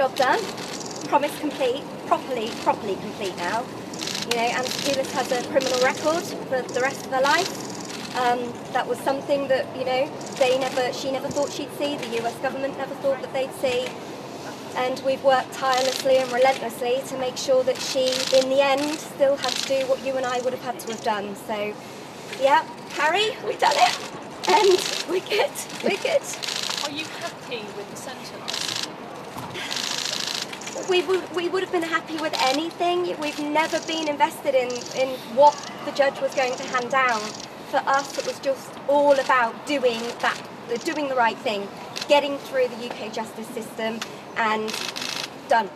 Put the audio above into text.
job done. Promise complete, properly, properly complete now. You know, Anne Sacoolas has a criminal record for the rest of her life. Um, that was something that, you know, they never, she never thought she'd see, the US government never thought that they'd see. And we've worked tirelessly and relentlessly to make sure that she, in the end, still had to do what you and I would have had to have done. So, yeah, Harry, we've done it. And we're good, we're good. Are you happy with the sentence? We would, we would have been happy with anything. We've never been invested in, in what the judge was going to hand down. For us, it was just all about doing that, doing the right thing, getting through the UK justice system, and done.